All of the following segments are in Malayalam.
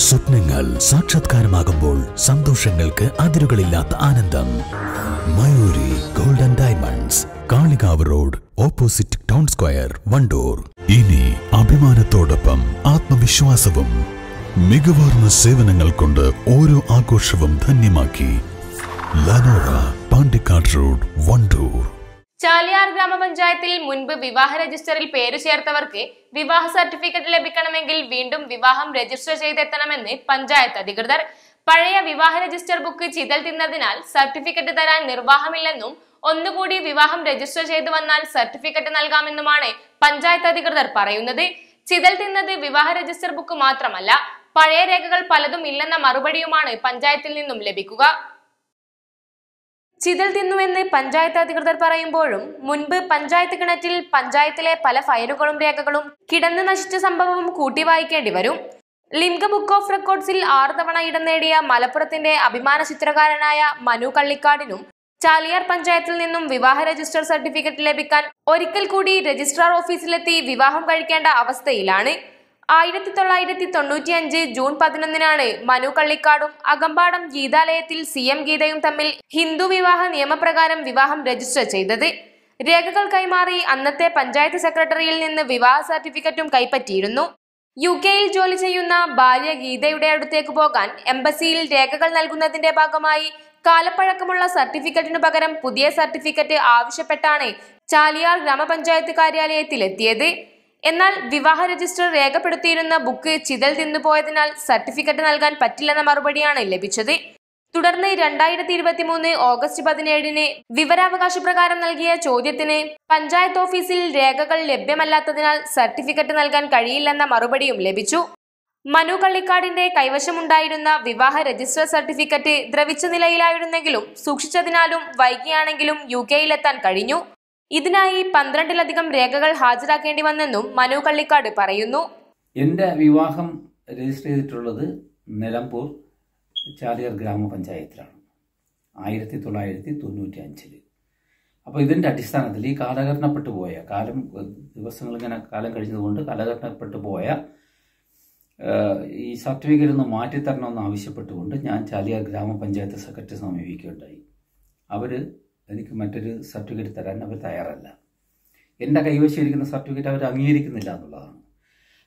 സ്വപ്നങ്ങൾ സാക്ഷാത്കാരമാകുമ്പോൾ സന്തോഷങ്ങൾക്ക് അതിരുകളില്ലാത്ത ആനന്ദം. Mayuri golden diamonds Kalikavu road opposite town square Wandoor. ഇനി അഭിമാനത്തോടൊപ്പം ആത്മവിശ്വാസവും മികവാർന്ന സേവനങ്ങൾ കൊണ്ട് ഓരോ ആഘോഷവും ധന്യമാക്കി. ലനോറ പാണ്ടിക്കാട് റോഡ് വണ്ടൂർ. ചാലിയാർ ഗ്രാമപഞ്ചായത്തിൽ മുൻപ് വിവാഹ രജിസ്റ്ററിൽ പേര് ചേർത്തവർക്ക് വിവാഹ സർട്ടിഫിക്കറ്റ് ലഭിക്കണമെങ്കിൽ വീണ്ടും വിവാഹം രജിസ്റ്റർ ചെയ്തെത്തണമെന്ന് പഞ്ചായത്ത് അധികൃതർ. പഴയ വിവാഹ രജിസ്റ്റർ ബുക്ക് ചിതൽ തിന്നതിനാൽ സർട്ടിഫിക്കറ്റ് തരാൻ നിർവാഹമില്ലെന്നും ഒന്നുകൂടി വിവാഹം രജിസ്റ്റർ ചെയ്തു വന്നാൽ സർട്ടിഫിക്കറ്റ് നൽകാമെന്നുമാണ് പഞ്ചായത്ത് അധികൃതർ പറയുന്നത്. ചിതൽ തിന്നത് വിവാഹ രജിസ്റ്റർ ബുക്ക് മാത്രമല്ല പഴയ രേഖകൾ പലതും ഇല്ലെന്ന മറുപടിയുമാണ് പഞ്ചായത്തിൽ നിന്നും ലഭിക്കുക. ചിതൽ തിന്നുവെന്ന് പഞ്ചായത്ത് അധികൃതർ പറയുമ്പോഴും മുൻപ് പഞ്ചായത്ത് കിണറ്റിൽ പഞ്ചായത്തിലെ പല ഫയലുകളും രേഖകളും കിടന്നു നശിച്ച സംഭവവും കൂട്ടി വായിക്കേണ്ടി വരും. ലിംഗ ബുക്ക് ഓഫ് റെക്കോർഡ്സിൽ ആറ് തവണ ഇടം നേടിയ മലപ്പുറത്തിന്റെ അഭിമാന ചിത്രകാരനായ മനു കള്ളിക്കാടിനും ചാലിയാർ പഞ്ചായത്തിൽ നിന്നും വിവാഹ രജിസ്റ്റർ സർട്ടിഫിക്കറ്റ് ലഭിക്കാൻ ഒരിക്കൽ കൂടി രജിസ്ട്രാർ ഓഫീസിലെത്തി വിവാഹം കഴിക്കേണ്ട അവസ്ഥയിലാണ്. ആയിരത്തി തൊള്ളായിരത്തി തൊണ്ണൂറ്റി അഞ്ച് ജൂൺ പതിനൊന്നിനാണ് മനു കള്ളിക്കാടും അകമ്പാടം ഗീതാലയത്തിൽ സി എം ഗീതയും തമ്മിൽ ഹിന്ദു വിവാഹ നിയമപ്രകാരം വിവാഹം രജിസ്റ്റർ ചെയ്തത്. രേഖകൾ കൈമാറി അന്നത്തെ പഞ്ചായത്ത് സെക്രട്ടറിയിൽ നിന്ന് വിവാഹ സർട്ടിഫിക്കറ്റും കൈപ്പറ്റിയിരുന്നു. യു കെയിൽ ജോലി ചെയ്യുന്ന ഭാര്യ ഗീതയുടെ അടുത്തേക്ക് പോകാൻ എംബസിയിൽ രേഖകൾ നൽകുന്നതിന്റെ ഭാഗമായി കാലപ്പഴക്കമുള്ള സർട്ടിഫിക്കറ്റിനു പകരം പുതിയ സർട്ടിഫിക്കറ്റ് ആവശ്യപ്പെട്ടാണ് ചാലിയാർ ഗ്രാമപഞ്ചായത്ത് കാര്യാലയത്തിൽ എത്തിയത് എന്നാൽ വിവാഹ രജിസ്റ്റർ രേഖപ്പെടുത്തിയിരുന്ന ബുക്ക് ചിതൽ തിന്നുപോയതിനാൽ സർട്ടിഫിക്കറ്റ് നൽകാൻ പറ്റില്ലെന്ന മറുപടിയാണ് ലഭിച്ചത്. തുടർന്ന് രണ്ടായിരത്തി ഇരുപത്തി മൂന്ന് ഓഗസ്റ്റ് പതിനേഴിന് വിവരാവകാശ പ്രകാരം നൽകിയ ചോദ്യത്തിന് പഞ്ചായത്ത് ഓഫീസിൽ രേഖകൾ ലഭ്യമല്ലാത്തതിനാൽ സർട്ടിഫിക്കറ്റ് നൽകാൻ കഴിയില്ലെന്ന മറുപടിയും ലഭിച്ചു. മനു കള്ളിക്കാടിന്റെ കൈവശമുണ്ടായിരുന്ന വിവാഹ രജിസ്റ്റർ സർട്ടിഫിക്കറ്റ് ദ്രവിച്ച നിലയിലായിരുന്നെങ്കിലും സൂക്ഷിച്ചതിനാലും വൈകിയാണെങ്കിലും യു കെയിലെത്താൻ കഴിഞ്ഞു. ഇതിനായി പന്ത്രണ്ടിലധികം രേഖകൾ ഹാജരാക്കേണ്ടി വന്നെന്നും മനു കള്ളിക്കാട് പറയുന്നു. എന്റെ വിവാഹം രജിസ്റ്റർ ചെയ്തിട്ടുള്ളത് നിലമ്പൂർ ചാലിയർ ഗ്രാമപഞ്ചായത്തിലാണ്. ആയിരത്തി തൊള്ളായിരത്തി തൊണ്ണൂറ്റി അഞ്ചിൽ അപ്പോൾ ഇതിന്റെ അടിസ്ഥാനത്തിൽ ഈ കാലഘട്ടപ്പെട്ടു പോയ കാലം ദിവസങ്ങൾ ഇങ്ങനെ കാലം കഴിഞ്ഞതുകൊണ്ട് കാലഘട്ടപ്പെട്ടു പോയ ഈ സർട്ടിഫിക്കറ്റ് ഒന്ന് മാറ്റിത്തരണമെന്ന് ആവശ്യപ്പെട്ടുകൊണ്ട് ഞാൻ ചാലിയാർ ഗ്രാമപഞ്ചായത്ത് സെക്രട്ടറി സമീപിക്കുകയുണ്ടായി. അവർ എനിക്ക് മറ്റൊരു സർട്ടിഫിക്കറ്റ് തരാൻ അവർ തയ്യാറല്ല. എന്റെ കൈവശം ഇരിക്കുന്ന സർട്ടിഫിക്കറ്റ് അവർ അംഗീകരിക്കുന്നില്ല എന്നുള്ളതാണ്.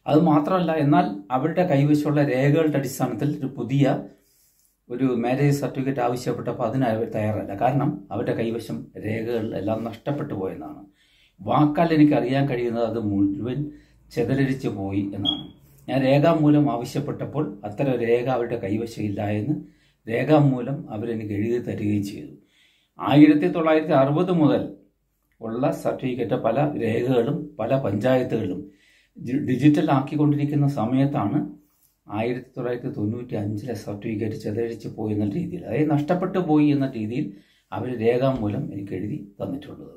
അത് മാത്രമല്ല എന്നാൽ അവരുടെ കൈവശമുള്ള രേഖകളുടെ അടിസ്ഥാനത്തിൽ ഒരു പുതിയ ഒരു മാരേജ് സർട്ടിഫിക്കറ്റ് ആവശ്യപ്പെട്ടപ്പോൾ അതിന് അവർ തയ്യാറല്ല. കാരണം അവരുടെ കൈവശം രേഖകൾ എല്ലാം നഷ്ടപ്പെട്ടു പോയെന്നാണ്. വാക്കാൽ എനിക്ക് അറിയാൻ കഴിയുന്നത് അത് മുഴുവൻ ചെതലരിച്ചു പോയി എന്നാണ്. ഞാൻ രേഖാമൂലം ആവശ്യപ്പെട്ടപ്പോൾ അത്തരം രേഖ അവരുടെ കൈവശം ഇല്ല എന്ന് രേഖാമൂലം അവരെനിക്ക് എഴുതി തരികയും ചെയ്തു. ആയിരത്തി തൊള്ളായിരത്തി അറുപത് മുതൽ ഉള്ള സർട്ടിഫിക്കറ്റ് പല രേഖകളും പല പഞ്ചായത്തുകളിലും ഡി- ഡിജിറ്റൽ ആക്കിക്കൊണ്ടിരിക്കുന്ന സമയത്താണ് ആയിരത്തി തൊള്ളായിരത്തി തൊണ്ണൂറ്റി അഞ്ചിലെ സർട്ടിഫിക്കറ്റ് ചെതഴിച്ച് പോയി എന്ന രീതിയിൽ അതായത് നഷ്ടപ്പെട്ടു പോയി എന്ന രീതിയിൽ അവർ രേഖാമൂലം എനിക്ക് എഴുതി തന്നിട്ടുള്ളത്.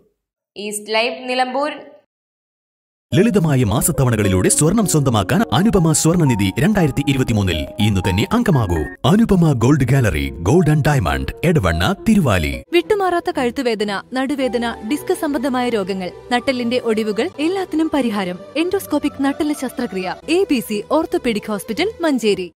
ഈസ്റ്റ് ലൈഫ് നിലമ്പൂർ ലളിതമായ മാസത്തവണകളിലൂടെ സ്വർണം സ്വന്തമാക്കാൻ അനുപമ സ്വർണനിധി രണ്ടായിരത്തി ഇരുപത്തിമൂന്നിൽ ഇന്ന് തന്നെ അംഗമാകൂ. Anupama gold gallery gold and diamond Edavanna Thiruvali. വിട്ടുമാറാത്ത കഴുത്തുവേദന നടുവേദന ഡിസ്ക് സംബന്ധമായ രോഗങ്ങൾ നട്ടലിന്റെ ഒടിവുകൾ എല്ലാത്തിനും പരിഹാരം എൻഡോസ്കോപ്പിക് നട്ടൽ ശസ്ത്രക്രിയ A B C orthopaedic hospital Manjeri.